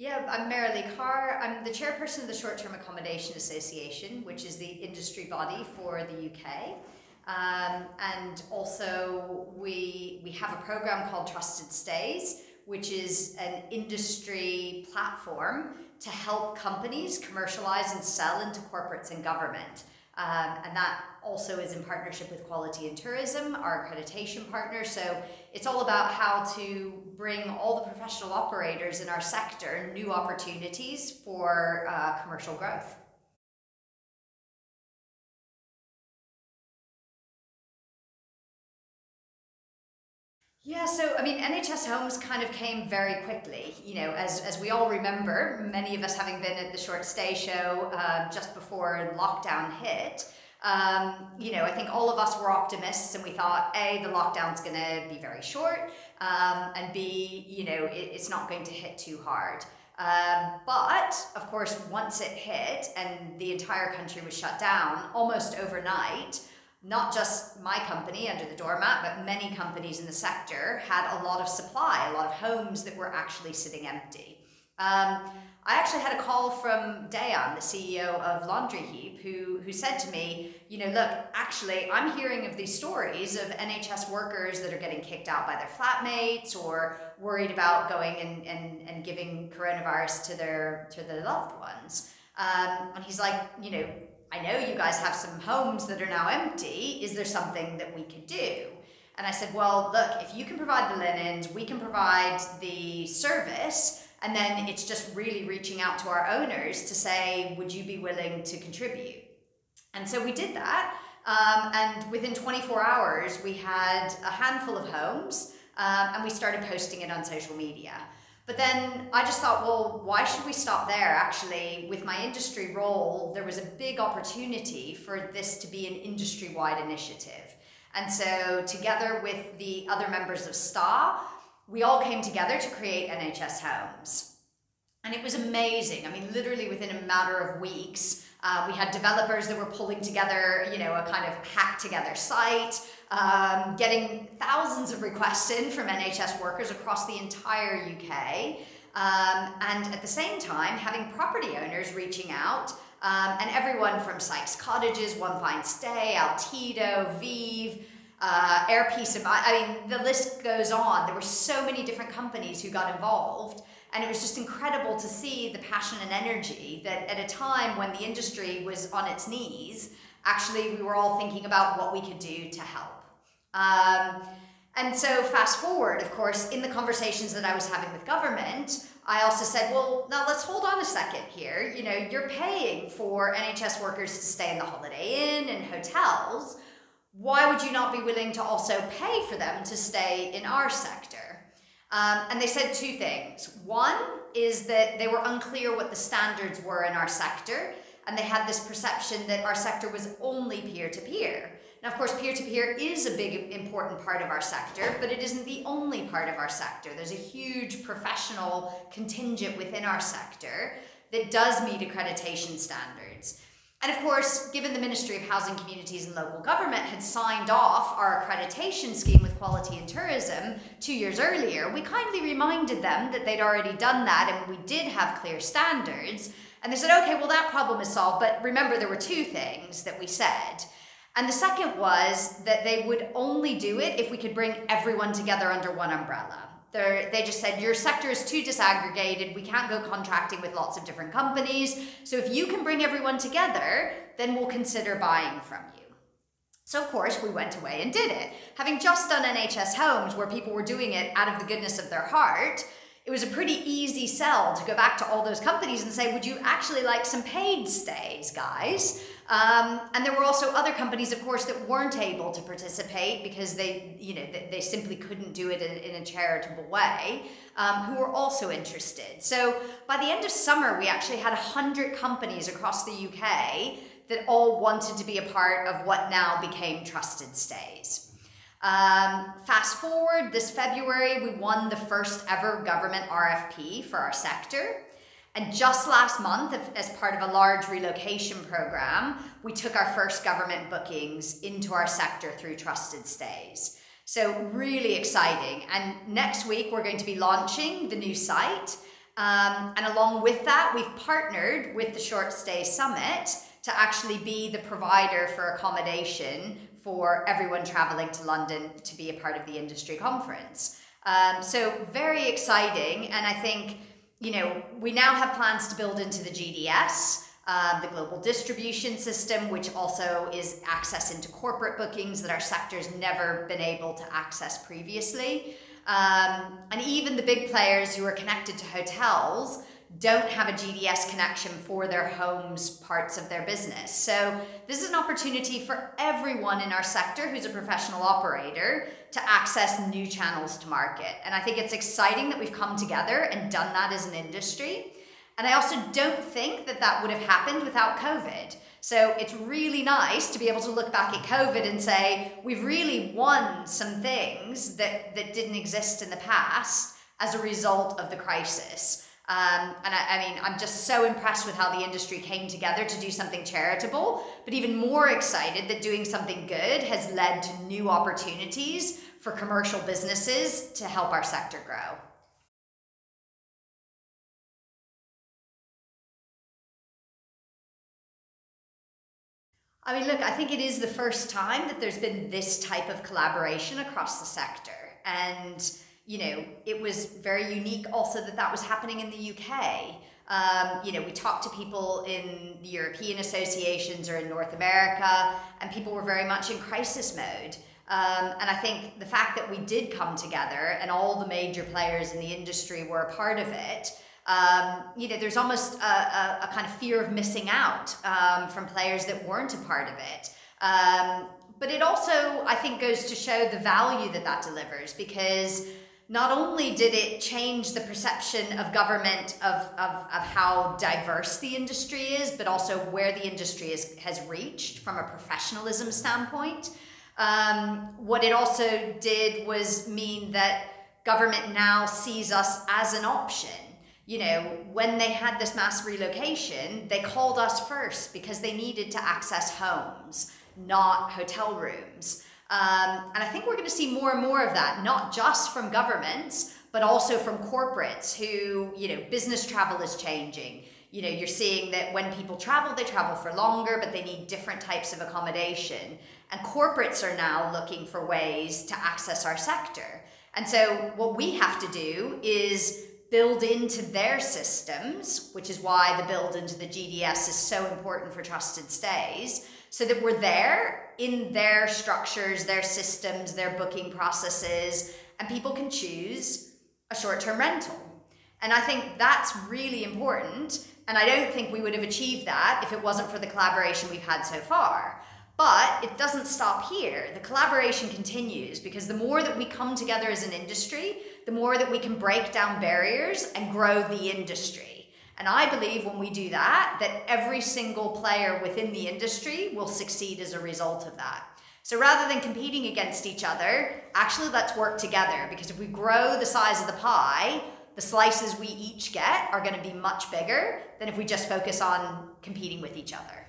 Yeah, I'm Merilee Karr. I'm the chairperson of the Short Term Accommodation Association, which is the industry body for the UK. Um, and also, we, we have a program called Trusted Stays, which is an industry platform to help companies commercialize and sell into corporates and government. Um, and that also is in partnership with Quality in Tourism, our accreditation partner. So it's all about how to bring all the professional operators in our sector new opportunities for uh, commercial growth. Yeah, so I mean, NHS Homes kind of came very quickly. You know, as, as we all remember, many of us having been at the short stay show uh, just before lockdown hit, um, you know, I think all of us were optimists and we thought, A, the lockdown's going to be very short, um, and B, you know, it, it's not going to hit too hard. Um, but of course, once it hit and the entire country was shut down almost overnight, not just my company UnderTheDoormat, but many companies in the sector had a lot of supply, a lot of homes that were actually sitting empty. Um, I actually had a call from Deyan, the CEO of Laundryheap, who, who said to me, you know, look, actually, I'm hearing of these stories of NHS workers that are getting kicked out by their flatmates or worried about going and, and, and giving coronavirus to their, to their loved ones. Um, and he's like, you know, I know you guys have some homes that are now empty. Is there something that we could do? And I said, well, look, if you can provide the linens, we can provide the service, and then it's just really reaching out to our owners to say, would you be willing to contribute? And so we did that. Um, and within 24 hours, we had a handful of homes um, and we started posting it on social media. But then I just thought, well, why should we stop there? Actually, with my industry role, there was a big opportunity for this to be an industry wide initiative. And so, together with the other members of STAA, we all came together to create NHS Homes. And it was amazing. I mean, literally within a matter of weeks, uh, we had developers that were pulling together, you know, a kind of hack together site um, getting thousands of requests in from NHS workers across the entire UK. Um, and at the same time, having property owners reaching out, um, and everyone from Sykes Cottages, onefinestay, Altido, Vive, uh, Air Peace. I mean, the list goes on. There were so many different companies who got involved. And it was just incredible to see the passion and energy that at a time when the industry was on its knees, actually we were all thinking about what we could do to help. Um, and so fast forward, of course, in the conversations that I was having with government, I also said, well, now let's hold on a second here. You know, you're paying for NHS workers to stay in the Holiday Inn and hotels. Why would you not be willing to also pay for them to stay in our sector? Um, and they said two things. One is that they were unclear what the standards were in our sector, and they had this perception that our sector was only peer to peer. Now, of course, peer-to-peer is a big, important part of our sector, but it isn't the only part of our sector. There's a huge professional contingent within our sector that does meet accreditation standards. And of course, given the Ministry of Housing, Communities and Local Government had signed off our accreditation scheme with Quality in Tourism two years earlier, we kindly reminded them that they'd already done that and we did have clear standards. And they said, okay, well, that problem is solved. But remember, there were two things that we said. And the second was that they would only do it if we could bring everyone together under one umbrella. They just said, your sector is too disaggregated. We can't go contracting with lots of different companies. So if you can bring everyone together, then we'll consider buying from you. So of course we went away and did it. Having just done NHS Homes where people were doing it out of the goodness of their heart, it was a pretty easy sell to go back to all those companies and say, would you actually like some paid stays, guys? Um, and there were also other companies, of course, that weren't able to participate because they, you know, they, they simply couldn't do it in, in a charitable way, um, who were also interested. So by the end of summer, we actually had 100 companies across the UK that all wanted to be a part of what now became Trusted Stays. Um, fast forward, this February, we won the first ever government RFP for our sector. And just last month, as part of a large relocation program, we took our first government bookings into our sector through Trusted Stays. So really exciting. And next week, we're going to be launching the new site. Um, and along with that, we've partnered with the Short Stay Summit to actually be the provider for accommodation for everyone traveling to London to be a part of the industry conference. Um, so very exciting, and I think you know we now have plans to build into the GDS. Um, the global distribution system, which also is access into corporate bookings that our sector's never been able to access previously. Um, and even the big players who are connected to hotels don't have a GDS connection for their homes parts of their business. So this is an opportunity for everyone in our sector who's a professional operator to access new channels to market. And I think it's exciting that we've come together and done that as an industry. And I also don't think that that would have happened without COVID. So it's really nice to be able to look back at COVID and say, we've really won some things that, that didn't exist in the past as a result of the crisis. Um, and I, I, mean, I'm just so impressed with how the industry came together to do something charitable, but even more excited that doing something good has led to new opportunities for commercial businesses to help our sector grow. I mean, look, I think it is the first time that there's been this type of collaboration across the sector. And, you know, it was very unique also that that was happening in the UK. Um, you know, we talked to people in the European associations or in North America, and people were very much in crisis mode. Um, and I think the fact that we did come together and all the major players in the industry were a part of it um, you know, there's almost a, a, a, kind of fear of missing out um, from players that weren't a part of it. Um, but it also, I think, goes to show the value that that delivers because not only did it change the perception of government of, of, of how diverse the industry is, but also where the industry is, has reached from a professionalism standpoint. Um, what it also did was mean that government now sees us as an option you know, when they had this mass relocation, they called us first because they needed to access homes, not hotel rooms. Um, and I think we're going to see more and more of that, not just from governments, but also from corporates who, you know, business travel is changing. You know, you're seeing that when people travel, they travel for longer, but they need different types of accommodation. And corporates are now looking for ways to access our sector. And so what we have to do is build into their systems, which is why the build into the GDS is so important for trusted stays, so that we're there in their structures, their systems, their booking processes, and people can choose a short term rental. And I think that's really important. And I don't think we would have achieved that if it wasn't for the collaboration we've had so far. But it doesn't stop here. The collaboration continues because the more that we come together as an industry, the more that we can break down barriers and grow the industry. And I believe when we do that, that every single player within the industry will succeed as a result of that. So rather than competing against each other, actually let's work together because if we grow the size of the pie, the slices we each get are going to be much bigger than if we just focus on competing with each other.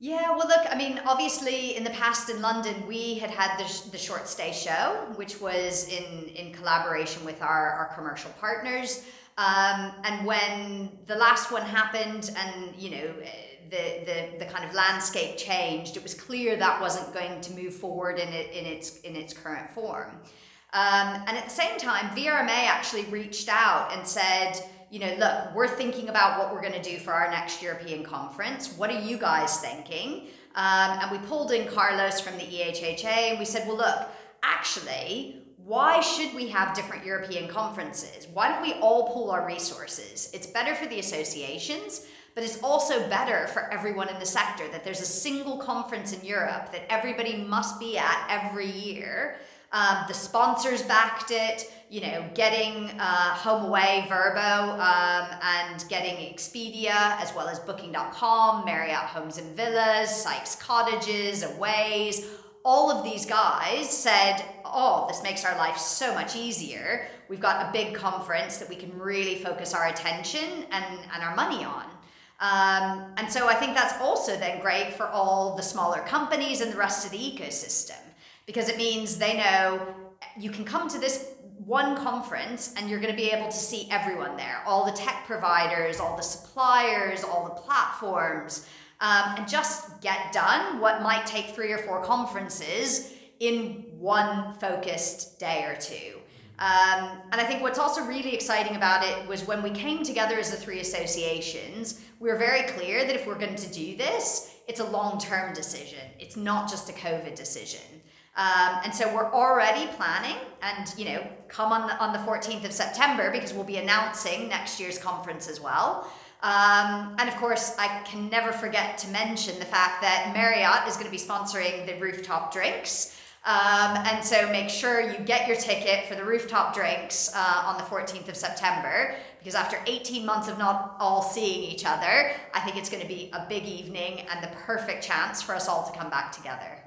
Yeah, well, look, I mean, obviously, in the past in London, we had had the, the short stay show, which was in, in collaboration with our, our commercial partners. Um, and when the last one happened and, you know, the, the, the kind of landscape changed, it was clear that wasn't going to move forward in, it, in, its, in its current form. Um, and at the same time, VRMA actually reached out and said, you know, look, we're thinking about what we're going to do for our next European conference. What are you guys thinking? Um, and we pulled in Carlos from the EHHA and we said, well, look, actually, why should we have different European conferences? Why don't we all pool our resources? It's better for the associations, but it's also better for everyone in the sector that there's a single conference in Europe that everybody must be at every year. Um, the sponsors backed it you know, getting uh, HomeAway, Vrbo, um, and getting Expedia, as well as Booking.com, Marriott Homes and Villas, Sykes Cottages, Awaze, all of these guys said, oh, this makes our life so much easier. We've got a big conference that we can really focus our attention and, and our money on. Um, and so I think that's also then great for all the smaller companies and the rest of the ecosystem. Because it means they know you can come to this one conference and you're going to be able to see everyone there all the tech providers, all the suppliers, all the platforms, um, and just get done what might take three or four conferences in one focused day or two. Um, and I think what's also really exciting about it was when we came together as the three associations, we were very clear that if we're going to do this, it's a long term decision. It's not just a COVID decision. Um, and so we're already planning, and you know, come on the, on the 14th of September because we'll be announcing next year's conference as well. Um, and of course, I can never forget to mention the fact that Marriott is going to be sponsoring the rooftop drinks. Um, and so make sure you get your ticket for the rooftop drinks uh, on the 14th of September because after 18 months of not all seeing each other, I think it's going to be a big evening and the perfect chance for us all to come back together.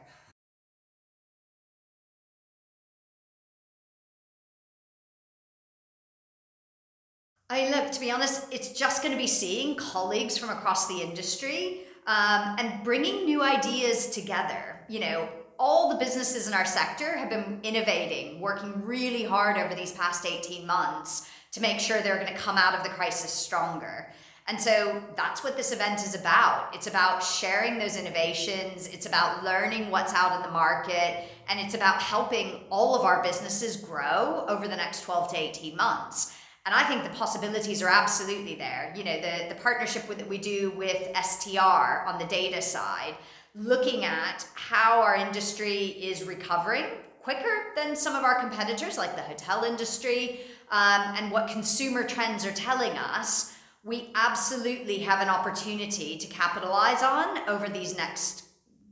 I look, to be honest, it's just going to be seeing colleagues from across the industry um, and bringing new ideas together. You know, all the businesses in our sector have been innovating, working really hard over these past 18 months to make sure they're going to come out of the crisis stronger. And so that's what this event is about. It's about sharing those innovations, it's about learning what's out in the market, and it's about helping all of our businesses grow over the next 12 to 18 months. And I think the possibilities are absolutely there. You know, the, the partnership with, that we do with STR on the data side, looking at how our industry is recovering quicker than some of our competitors, like the hotel industry, um, and what consumer trends are telling us, we absolutely have an opportunity to capitalize on over these next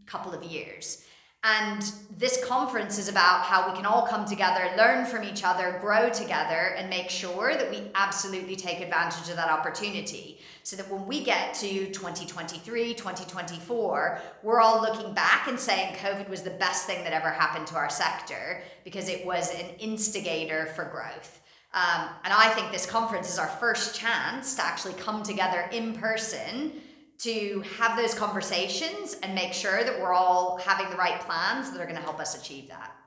couple of years. And this conference is about how we can all come together, learn from each other, grow together, and make sure that we absolutely take advantage of that opportunity. So that when we get to 2023, 2024, we're all looking back and saying COVID was the best thing that ever happened to our sector because it was an instigator for growth. Um, and I think this conference is our first chance to actually come together in person to have those conversations and make sure that we're all having the right plans that are going to help us achieve that.